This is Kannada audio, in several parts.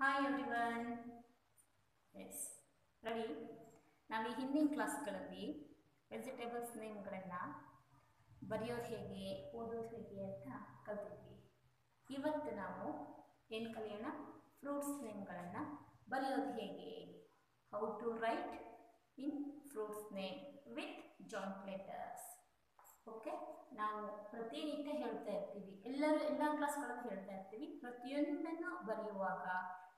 ಹಾಯ್ ಎವ್ರಿವನ್ ಎಸ್ ರೆಡಿ ನಾವು ಈ ಹಿಂದಿನ ಕ್ಲಾಸ್ಗಳಲ್ಲಿ ವೆಜಿಟೇಬಲ್ಸ್ ನೇಮ್ಗಳನ್ನು ಬರೆಯೋದು ಹೇಗೆ, ಓದೋದು ಹೇಗೆ ಅಂತ ಕಲ್ತಿದ್ವಿ. ಇವತ್ತು ನಾವು ಏನು ಕಲಿಯೋಣ? ಫ್ರೂಟ್ಸ್ ನೇಮ್ಗಳನ್ನು ಬರೆಯೋದು ಹೇಗೆ? How to write in fruits name with joint letters okay ನಾವು ಪ್ರತಿನಿತ್ಯ ಹೇಳ್ತಾ ಇರ್ತೀವಿ. ಎಲ್ಲರೂ ಎಲ್ಲ ಕ್ಲಾಸ್ಗಳಲ್ಲೂ ಹೇಳ್ತಾ ಇರ್ತೀವಿ. ಪ್ರತಿಯೊಂದನ್ನು ಬರೆಯುವಾಗ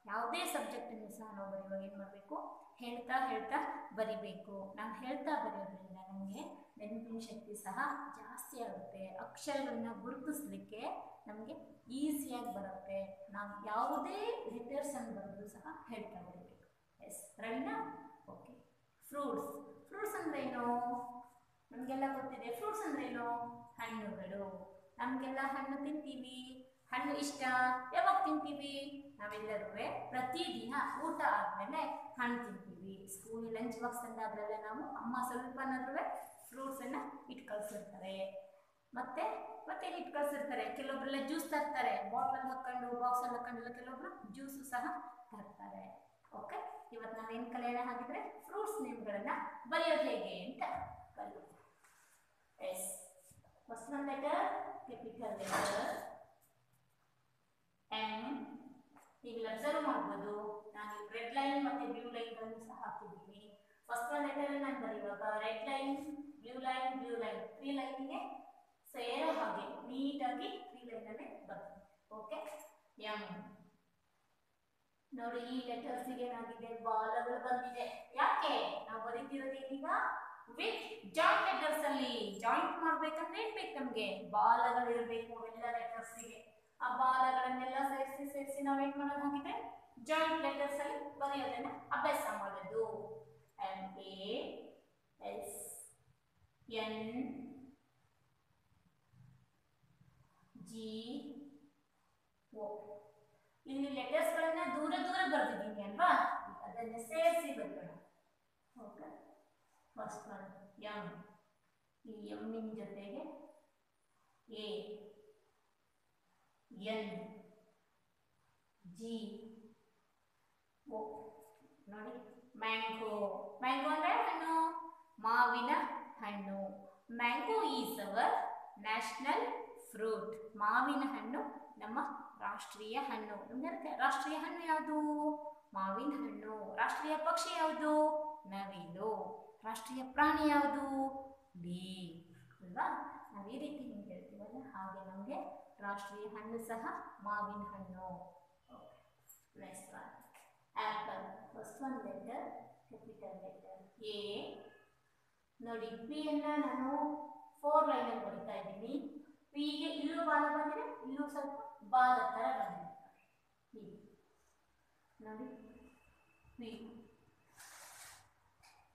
ಯಾವುದೇ ಸಬ್ಜೆಕ್ಟನ್ನು ಸಹ ನಾವು ಬರೆಯುವಾಗ ಏನು ಮಾಡಬೇಕು? ಹೇಳ್ತಾ ಹೇಳ್ತಾ ಬರಿಬೇಕು. ನಾವು ಹೇಳ್ತಾ ಬರೆಯೋದ್ರಿಂದ ನಮಗೆ ನೆನಪಿನ ಶಕ್ತಿ ಸಹ ಜಾಸ್ತಿ ಆಗುತ್ತೆ. ಅಕ್ಷರಗಳನ್ನ ಗುರುತಿಸ್ಲಿಕ್ಕೆ ನಮಗೆ ಈಸಿಯಾಗಿ ಬರುತ್ತೆ. ನಾವು ಯಾವುದೇ ಲೆಟರ್ಸನ್ನು ಬರೆದ್ರು ಸಹ ಹೇಳ್ತಾ ಬರಬೇಕು. ಎಸ್ ರೆಡಿನಾ ಓಕೆ ಫ್ರೂಟ್ಸ್ ಫ್ರೂಟ್ಸ್ ಅಂದ್ರೆ ಏನು? ನಮಗೆಲ್ಲ ಗೊತ್ತಿದೆ. ಫ್ರೂಟ್ಸ್ ಅಂದ್ರೆ ಏನು? ಹಣ್ಣುಗಳು. ನಮಗೆಲ್ಲ ಹಣ್ಣು ತಿಂತೀವಿ. ಹಣ್ಣು ಇಷ್ಟ? ಯಾವಾಗ ತಿಂತೀವಿ? ನಾವೆಲ್ಲರೂ ಪ್ರತಿದಿನ ಊಟ ಆದಮೇಲೆ ಹಣ್ಣು ತಿಂತೀವಿ. ಸ್ಕೂಲ್ ಲಂಚ್ ಬಾಕ್ಸ್ ಅಂತ ಅದರಲ್ಲೇ ನಾವು ಅಮ್ಮ ಸ್ವಲ್ಪನಾದ್ರೂ ಫ್ರೂಟ್ಸನ್ನು ಇಟ್ಟು ಕಳಿಸಿರ್ತಾರೆ ಮತ್ತೆ ಮತ್ತೆ ಇಟ್ಟು ಕಳ್ಸಿರ್ತಾರೆ ಕೆಲವೊಬ್ಬರೆಲ್ಲ ಜ್ಯೂಸ್ ತರ್ತಾರೆ. ಬಾಟ್ಲಲ್ಲಿ ಹಾಕೊಂಡು ಬಾಕ್ಸಲ್ಲಿ ಹಾಕೊಂಡೆಲ್ಲ ಕೆಲವೊಬ್ರು ಜ್ಯೂಸು ಸಹ ತರ್ತಾರೆ. ಓಕೆ ಇವತ್ತು ನಾವೇನು ಕಲಿಯೋಣ ಹಾಗಿದ್ರೆ ಫ್ರೂಟ್ಸ್ ನೇಮ್ಗಳನ್ನು ಬರೆಯೋದು ಹೇಗೆ ಅಂತ ಕಲಿಯೋಣ. S first one letter capital letter ನೀವು ಅಬ್ಸರ್ವ್ ಮಾಡ್ಬೋದು. ನಾನು ರೆಡ್ ಲೈನ್ ಮತ್ತೆ ಬ್ಲೂ ಲೈನ್ಗಳನ್ನು ಸಹ ಹಾಕಿದ್ದೀನಿ. ಫಸ್ಟ್ ಒಂದು ಲೆಟರ್ ನಾನು ಬರೆಯುವಾಗ red line blue line blue line three ಲೈನಿಗೆ ಸೇರೋ ಹಾಗೆ ನೀಟಾಗಿ ತ್ರೀ ಲೈನಲ್ಲೇ ಬರ್ತೀನಿ ಓಕೆ ಯಾಮ ನೋಡಿ, ಈ ಲೆಟರ್ಸಿಗೆ ಏನಾಗಿದೆ ಬಾಲಗಳು ಬಂದಿದೆ. ಯಾಕೆ? ನಾವು ಬರೀತಿರೋದು ಏನೀಗ? ವಿತ್ ಜಾಯಿಂಟ್ ಲೆಟರ್ಸ್ ಅಲ್ಲಿ. ಜಾಯಿಂಟ್ ಮಾಡ್ಬೇಕಂದ್ರೆ ಏನ್ ಬೇಕು ನಮ್ಗೆ? ಬಾಲಗಳು ಇರಬೇಕು, ಎಲ್ಲ ಲೆಟರ್ಸ್ಗೆ ಆ ಬಾಲಗಳನ್ನೆಲ್ಲ ಸೇರಿಸಿ ಸೇರಿಸಿ ನಾವು ಏನ್ ಮಾಡೋದು ಜಾಯಿಂಟ್ ಲೆಟರ್ಸ್ ಅಲ್ಲಿ ಬರೆಯೋದನ್ನ ಅಭ್ಯಾಸ ಮಾಡೋದು. M A S N G O ಇಲ್ಲಿ ಲೆಟರ್ಸ್ ಗಳನ್ನ ದೂರ ದೂರ ಬರ್ದಿದ್ದೀನಿ ಅಲ್ವಾ? ಅದನ್ನ ಸೇರಿಸಿ ಬರೆಯೋಣ. ಓಕೆ. ಫಸ್ಟ್ ಒನ್ ಎಂ ಈ ಎಮ್ಮಿನ ಜೊತೆಗೆ ಎ ಎನ್ ಜಿ ಓ, ನೋಡಿ, ಮ್ಯಾಂಗೋ. ಮ್ಯಾಂಗೋ ಅಂದ್ರೆ ಹಣ್ಣು? ಮಾವಿನ ಹಣ್ಣು. Mango is our national fruit. ಮಾವಿನ ಹಣ್ಣು ನಮ್ಮ ರಾಷ್ಟ್ರೀಯ ಹಣ್ಣು. ನಿಮ್ಗೆ ರಾಷ್ಟ್ರೀಯ ಹಣ್ಣು ಯಾವುದು? ಮಾವಿನ ಹಣ್ಣು. ರಾಷ್ಟ್ರೀಯ ಪಕ್ಷಿ ಯಾವುದು? ನವಿಲು. ರಾಷ್ಟ್ರೀಯ ಪ್ರಾಣಿ ಯಾವುದು? ಬಿ ಅಲ್ವಾ? ನಾವು ಈ ರೀತಿ ಹೇಳ್ತೀವಲ್ಲ? ಹಾಗೆ ನಮಗೆ ರಾಷ್ಟ್ರೀಯ ಹಣ್ಣು ಸಹ ಮಾವಿನ ಹಣ್ಣು. Next one apple first one letter capital letter A ನೋಡಿ ಪಿ ಅನ್ನ ನಾನು ಫೋರ್ ಲೈನಲ್ಲಿ ಬರಿತಾ ಇದ್ದೀನಿ. ಪಿಗೆ ಇಲ್ಲೂ ಬಾಲ ಬಂದಿದೆ ಇಲ್ಲೂ ಸ್ವಲ್ಪ ಬಾಲ ಥರ ಬಂದಿದೆ ನೋಡಿ ಪಿ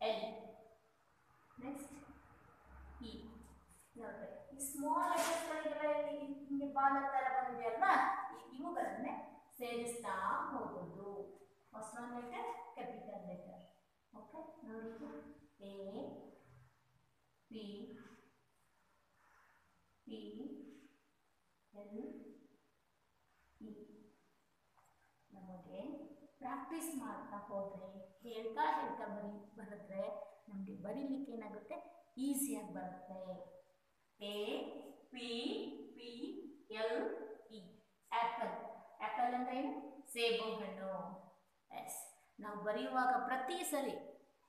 ಎಲ್ ನೆಕ್ಸ್ಟ್ ನೋಡ್ರಿ ಲೆಟರ್ಸ್ ಸ್ಮಾಲ್ ಲೆಟರ್ಸ್ಗಳಿಗೆಲ್ಲ ಹಿಂಗೆ ಬಾಲ ಥರ ಬಂದಿದೆ ಅಲ್ವಾ ಇವುಗಳನ್ನೇ ಸೇರಿಸ್ತಾ ಹೋಗೋದು. First one letter capital letter okay ನೋಡಿ A P P L E ನಮಗೆ ಪ್ರಾಕ್ಟೀಸ್ ಮಾಡ್ತಾ ಹೋದರೆ, ಹೇಳ್ತಾ ಹೇಳ್ತಾ ಬರಿ ಬರೆದ್ರೆ ನಮಗೆ ಬರೀಲಿಕ್ಕೆ ಏನಾಗುತ್ತೆ? ಈಸಿಯಾಗಿ ಬರುತ್ತೆ A P P L E apple apple ಅಂದರೆ ಏನು ಸೇಬು ಹಣ್ಣು ಎಸ್ ನಾವು ಬರೆಯುವಾಗ ಪ್ರತಿ ಸರಿ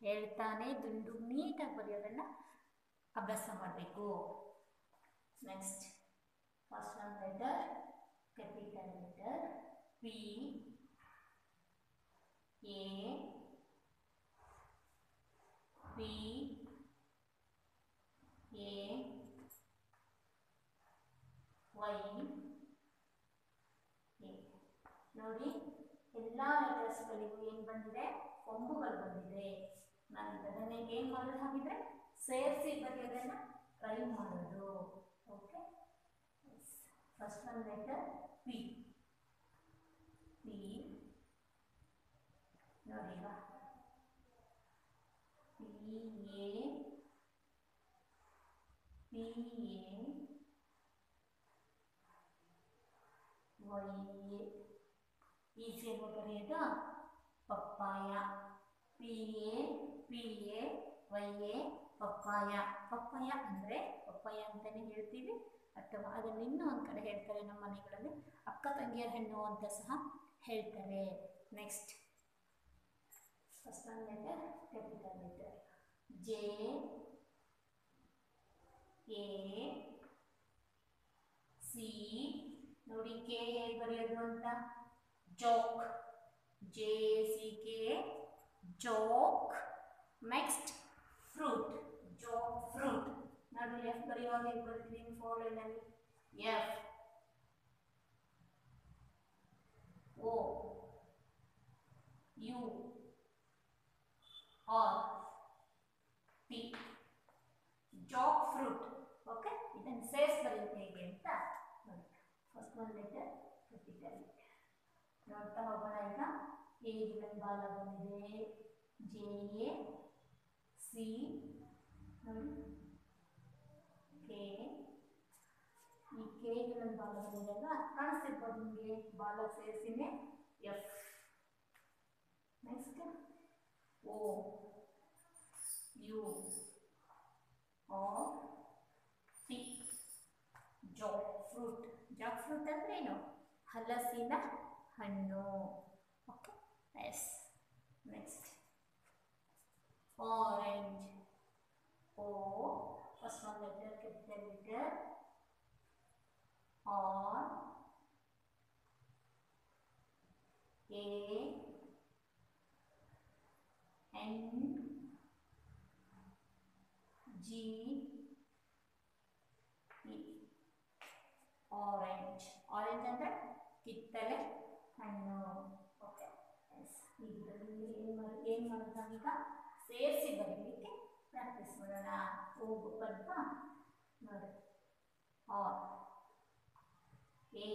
ಹೇಳ್ತಾನೆ ದುಂಡು ನೀಟಾಗಿ ಬರೆಯೋದನ್ನು ಅಭ್ಯಾಸ ಮಾಡಬೇಕು. Next first one letter capital letter P A P A Y A ನೋಡಿ ಎಲ್ಲ ಲೆಟರ್ಸ್ಗಳಿಗೂ ಏನು ಬಂದಿದೆ ಕೊಂಬುಗಳು ಬಂದಿದೆ. ನಾನು ಅದನ್ನೇ ಏನು ಮಾಡೋದು ಹಾಗಿದ್ರೆ ಸೇರಿಸಿ ಬರೆಯೋದನ್ನು ಟ್ರೈ ಮಾಡೋದು. Okay first one letter P P ನೋಡಿ P A P A Y A ಈಸಿಯಾಗಿ ಬರೆಯೋದು papaya. P A P A Y A papaya. Papaya ಅಂದರೆ ಪಪ್ಪಾಯ ಅಂತಲೇ ಹೇಳ್ತೀವಿ. ಅಥವಾ ಅದನ್ನು ಇನ್ನೂ ಒಂದು ಕಡೆ ಹೇಳ್ತಾರೆ ನಮ್ಮ ಮನೆಗಳಲ್ಲಿ. ಅಕ್ಕ ತಂಗಿಯರ ಹೆಣ್ಣು ಅಂತ ಸಹ ಹೇಳ್ತಾರೆ. Next first letter capital letter J A C. ನೋಡಿ ಕೆ ಹೇಗೆ ಬರೆಯೋದು ಅಂತ. Jack. J C K jack next fruit jackfruit ನಾನು ಎಫ್ ಬರೆಯುವಾಗ ಹೇಗೆ ಬರ್ತಿದ್ದೀನಿ ಫೋರ್ ಲೈನಲ್ಲಿ F O U R T jackfruit okay ಇದನ್ನು ಸೇರ್ಸ್ ಬರೆಯೋದು ಹೇಗೆ ಅಂತ ನೋಡಿ ಫಸ್ಟ್ ಒನ್ ಲೆಟರ್ ಕ್ಯಾಪಿಟಲ್ ನೋಡ್ತಾ ಹೋಗೋಣ ಈಗ ಎ ಗಿಡನ್ ಬಾಲ ಬಂದಿದೆ ಜೆ ಎ ಸಿ ನೋಡಿ ಕೆ ಈ ಕೆ ಗಿಡನ್ ಬಾಲ ಬಂದಿದೆ ಅಲ್ವಾ ಕಾಣಿಸ್ತಿರ್ಬೋದು ನಿಮಗೆ ಬಾಲ ಸೇರಿಸಿನೇ F next O U R T jackfruit jackfruit ಅಂದ್ರೆ ಏನು ಹಲಸಿನ ಹಣ್ಣು okay yes next orange O first one letter capital letter R A N G orange orange ಅಂದರೆ ಕಿತ್ತಳೆ ಹಣ್ಣು ಓಕೆ ಎಸ್ ಇದರಲ್ಲಿ ಏನು ಮಾಡಿ ಏನು ಮಾಡೋದು ನಾವೀಗ ಸೇರಿಸಿ ಬರೀಲಿಕ್ಕೆ ಪ್ರಾಕ್ಟೀಸ್ ಮಾಡೋಣ ಹೋಗು ಪದ್ಮ ನೋಡಿ. ಆ A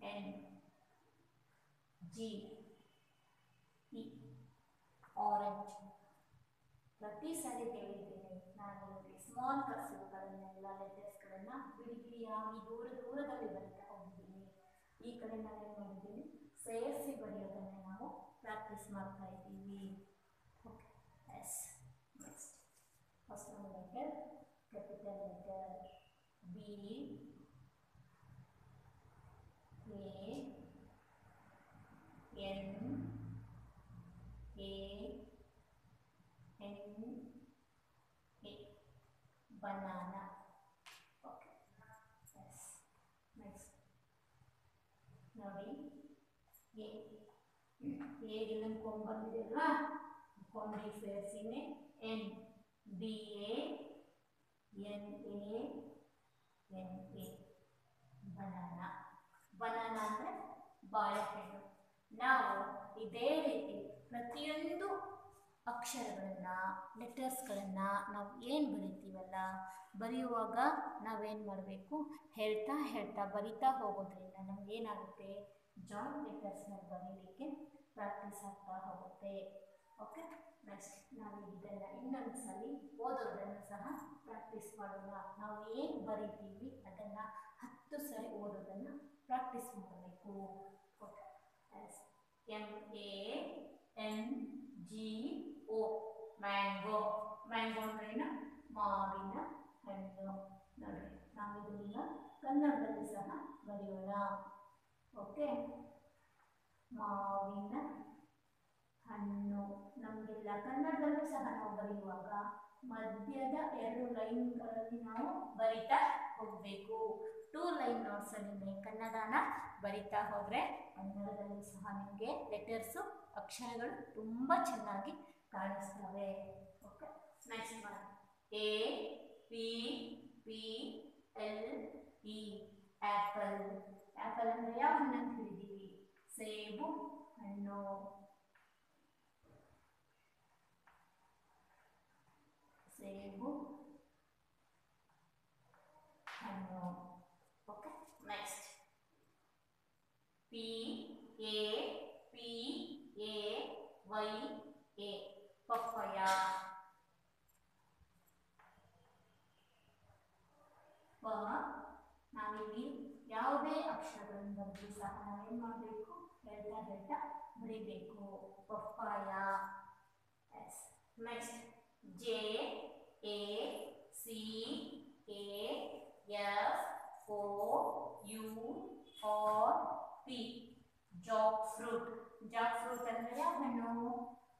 N. G. E. Orange. ಪ್ರತಿ ಸಾರಿ ಹೇಳಿದ್ದೇನೆ ನಾನು ನಿಮಗೆ ಸ್ಮಾಲ್ ಕರ್ಸುಗಳನ್ನೆಲ್ಲ ಲೆಟರ್ಸ್ಗಳನ್ನು ಬಿಡಿ ಬಿಡಿಯಾಗಿ ದೂರ ದೂರದಲ್ಲಿ ಬರೀತಾ ಹೋಗಿದ್ದೀನಿ ಈ ಕಡೆ ನಾನು ಏನು ಮಾಡಿದ್ದೀನಿ? ಸೇರಿಸಿ ಬರೆಯೋದನ್ನು ನಾವು ಪ್ರಾಕ್ಟೀಸ್ ಮಾಡ್ತಾ ಇದ್ದೀವಿ. ಓಕೆ ಎಸ್ ನೆಕ್ಸ್ಟ್ ಫಸ್ಟ್ ಒಂದು letter capital letter B A N A N A banana okay yes next ನೋಡಿ ಎ ಎಗೆ ನನ್ನ ಕೊಂಬ್ ಬಂದಿದೆ ಸೇರಿಸಿನೇ N B A N A N A banana banana ಅಂದರೆ ಬಾಳೆಹಣ್ಣು ನಾವು ಇದೇ ರೀತಿ ಪ್ರತಿಯೊಂದು ಅಕ್ಷರಗಳನ್ನು ಲೆಟರ್ಸ್ಗಳನ್ನು ನಾವು ಏನು ಬರಿತೀವಲ್ಲ, ಬರೆಯುವಾಗ ನಾವೇನು ಮಾಡಬೇಕು? ಹೇಳ್ತಾ ಹೇಳ್ತಾ, ಬರಿತಾ ಹೋಗೋದ್ರಿಂದ ನಮಗೇನಾಗುತ್ತೆ ಜಾಯಿಂಟ್ ಲೆಟರ್ಸ್ನ ಬರೀಲಿಕ್ಕೆ ಪ್ರಾಕ್ಟೀಸ್ ಆಗ್ತಾ ಹೋಗುತ್ತೆ. ಓಕೆ ನೆಕ್ಸ್ಟ್ ನಾವು ಇದೆಲ್ಲ ಇನ್ನೊಂದು ಸಲ ಓದೋದನ್ನು ಸಹ ಪ್ರಾಕ್ಟೀಸ್ ಮಾಡೋಣ. ನಾವು ಏನು ಬರಿತೀವಿ ಅದನ್ನು ಹತ್ತು ಸರಿ ಓದೋದನ್ನು ಪ್ರಾಕ್ಟೀಸ್ ಮಾಡಬೇಕು. Okay M A N G O mango mango ಅಂದ್ರೆ ಏನು? ಮಾವಿನ ಹಣ್ಣು. ನೋಡ್ರಿ, ನಾವು ಇದನ್ನ ಕನ್ನಡದಲ್ಲಿ ಸಹ ಬರೆಯೋಣ. ಓಕೆ ಮಾವಿನ ಹಣ್ಣು. ನಮಗೆಲ್ಲ ಕನ್ನಡದಲ್ಲೂ ಸಹ ನಾವು ಬರೆಯುವಾಗ ಮಧ್ಯದ ಎರಡು ಲೈನ್ಗಳಲ್ಲಿ ನಾವು ಬರಿತಾ ಹೋಗಬೇಕು. ಟೂ ಲೈನ್ ನೋಟ್ಸಲ್ಲಿ ಕನ್ನಡನ ಬರಿತಾ ಹೋದರೆ ಕನ್ನಡದಲ್ಲೂ ಸಹ ನಿಮಗೆ ಲೆಟರ್ಸು, ಅಕ್ಷರಗಳು ತುಂಬ ಚೆನ್ನಾಗಿ ಕಾಣಿಸ್ತವೆ. Okay next A P P L E apple apple ಅಂದರೆ ಯಾವ ಹಣ್ಣು ಸೇಬು, ಹಣ್ಣು. ಸೇಬು ಹಣ್ಣು okay next P A P A Y A papaya ಪ ನಾವಿಲ್ಲಿ ಯಾವುದೇ ಅಕ್ಷರಗಳನ್ನು ಬಗ್ಗೆ ಸಹ ನಾವೇನು ಮಾಡಬೇಕು. ಹೇಳ್ತಾ ಹೇಳ್ತಾ ಬರೀಬೇಕು. Papaya. Yes next J A C A F O U R P jackfruit jackfruit ಅಂದರೆ ಯಾವ ಹಣ್ಣು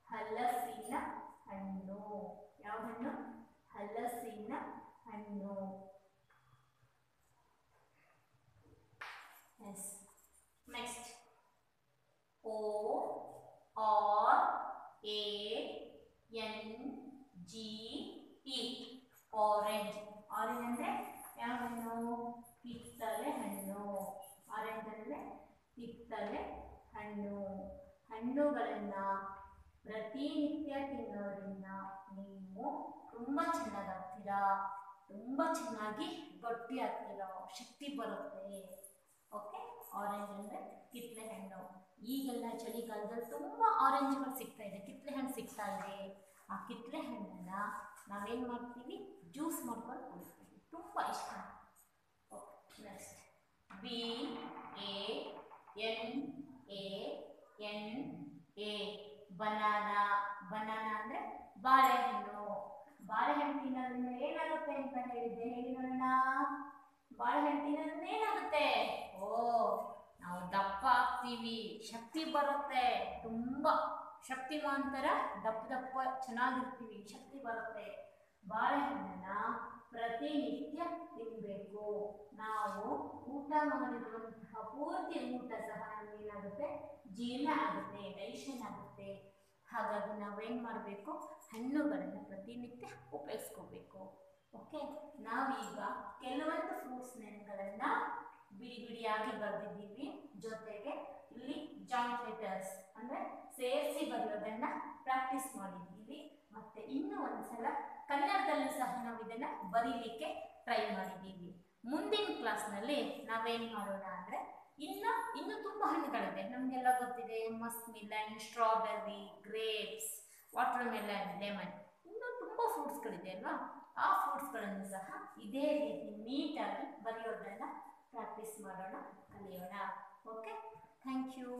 ಹಲಸಿನ ಹಣ್ಣು ಯಾವ ಹಣ್ಣು ಹಲಸಿನ ಹಣ್ಣು yes next O R A N G E orange orange ಅಂದರೆ ಯಾವ ಹಣ್ಣು ಕಿತ್ತಲೆ ಹಣ್ಣು. ಆರೆಂಜ್ ಅಂದ್ರೆ ಕಿತ್ತಲೆ ಹಣ್ಣು. ಹಣ್ಣುಗಳನ್ನು ಪ್ರತಿನಿತ್ಯ ತಿನ್ನೋದ್ರಿಂದ ನೀವು ತುಂಬ ಚೆನ್ನಾಗಾಗ್ತೀರಾ. ತುಂಬ ಚೆನ್ನಾಗಿ ಗಟ್ಟಿ ಆಗ್ತೀರಾ. ಶಕ್ತಿ ಬರುತ್ತೆ. ಓಕೆ ಆರೆಂಜ್ ಅಂದರೆ ಕಿತ್ತಳೆ ಹಣ್ಣು. ಈಗೆಲ್ಲ ಚಳಿಗಾಲದಲ್ಲಿ ತುಂಬ ಆರೆಂಜ್ಗಳು ಸಿಗ್ತಾ ಇದೆ. ಕಿತ್ತಳೆ ಹಣ್ಣು ಸಿಗ್ತಾ ಇದೆ. ಆ ಕಿತ್ತಳೆ ಹಣ್ಣನ್ನು ನಾವೇನು ಮಾಡ್ತೀವಿ? ಜ್ಯೂಸ್ ಮಾಡ್ಕೊಂಡು ಕುಡಿತೀವಿ ತುಂಬ ಇಷ್ಟ. Next B A N A N A banana banana ಅಂದರೆ ಬಾಳೆಹಣ್ಣು. ಬಾಳೆಹಣ್ಣು ತಿನ್ನೋದ್ರಿಂದ ಏನಾಗುತ್ತೆ ಅಂತ ಹೇಳಿದ್ದೆ. ಹೇಳಿ ನೋಡೋಣ. ಬಾಳೆಹಣ್ಣು ತಿನ್ನೋದ್ರಿಂದ ಏನಾಗುತ್ತೆ? ಓ, ನಾವು ದಪ್ಪ ಆಗ್ತೀವಿ. ಶಕ್ತಿ ಬರುತ್ತೆ. ತುಂಬ ಶಕ್ತಿವಂತರ ದಪ್ಪ ದಪ್ಪ ಚೆನ್ನಾಗಿರ್ತೀವಿ. ಶಕ್ತಿ ಬರುತ್ತೆ. ಬಾಳೆಹಣ್ಣನ್ನ ಪ್ರತಿನಿತ್ಯ ತಿನ್ನಬೇಕು ನಾವು ಊಟ ಮಾಡಿರುವಂತಹ ಪೂರ್ತಿ ಊಟ ಸಹ ಏನಾಗುತ್ತೆ? ಜೀರ್ಣ ಆಗುತ್ತೆ ಡೈಷನ್ ಆಗುತ್ತೆ. ಹಾಗಾಗಿ ನಾವೇನು ಮಾಡಬೇಕು? ಹಣ್ಣುಗಳನ್ನು ಪ್ರತಿನಿತ್ಯ ಉಪಯೋಗಿಸ್ಕೋಬೇಕು. ಓಕೆ ನಾವೀಗ ಕೆಲವೊಂದು ಫ್ರೂಟ್ಸ್ ನೇಮ್ಗಳನ್ನು ಬಿಡಿ ಬಿಡಿಯಾಗಿ ಬರೆದಿದ್ದೀವಿ. ಜೊತೆಗೆ ಇಲ್ಲಿ ಜಾಯಿಂಟ್ ಲೆಟರ್ಸ್ ಅಂದರೆ ಸೇರಿಸಿ ಬರೆಯೋದನ್ನು ಪ್ರಾಕ್ಟೀಸ್ ಮಾಡಿದ್ದೀವಿ. ಮತ್ತು ಇನ್ನೂ ಒಂದ್ಸಲ ಕನ್ನಡದಲ್ಲೂ ಸಹ ನಾವು ಇದನ್ನ ಬರೀಲಿಕ್ಕೆ ಟ್ರೈ ಮಾಡಿದ್ದೀವಿ. ಮುಂದಿನ ಕ್ಲಾಸ್ನಲ್ಲಿ ನಾವೇನ್ ಮಾಡೋಣ ಅಂದ್ರೆ ಇನ್ನು ಇನ್ನು ತುಂಬಾ ಹಣ್ಣುಗಳಿದೆ ನಮಗೆಲ್ಲ ಗೊತ್ತಿದೆ muskmelon strawberry grapes watermelon lemon ಇನ್ನೂ ತುಂಬ ಫ್ರೂಟ್ಸ್ಗಳಿದೆ ಅಲ್ವಾ? ಆ ಫ್ರೂಟ್ಸ್ಗಳನ್ನು ಸಹ ಇದೇ ರೀತಿ ನೀಟಾಗಿ ಬರೆಯೋದನ್ನ ಪ್ರಾಕ್ಟೀಸ್ ಮಾಡೋಣ, ಕಲಿಯೋಣ. Okay thank you